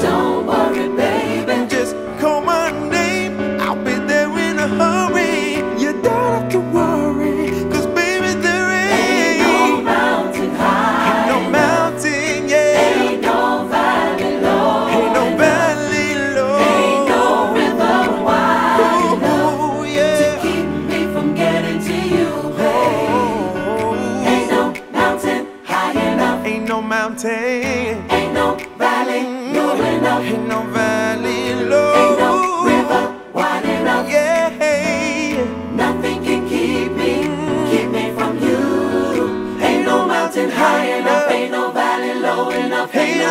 Don't worry, baby. Just call my name. I'll be there in a hurry. You don't have to worry. Cause baby, there ain't, no mountain high. Ain't no mountain. Ain't no valley low. Ain't no. Ain't no river wide. To keep me from getting to you, oh. ain't no mountain high enough. Ain't no mountain. Ain't no valley low. Ain't no river wide enough. Yeah. Nothing can keep me, keep me from you. Ain't no mountain high enough. Ain't no valley low enough. Ain't